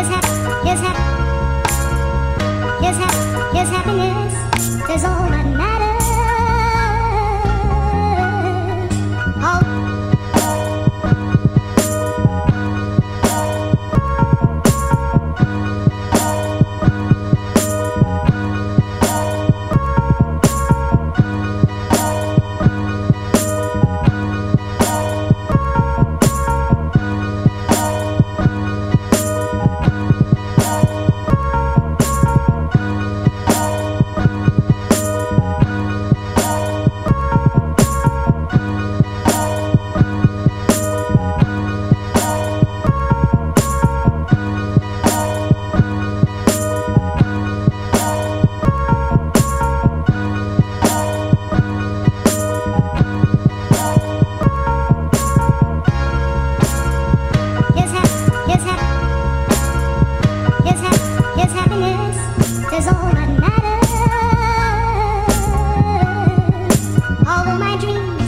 Here's, hap here's, hap here's, hap here's happiness is all that matters. my dream.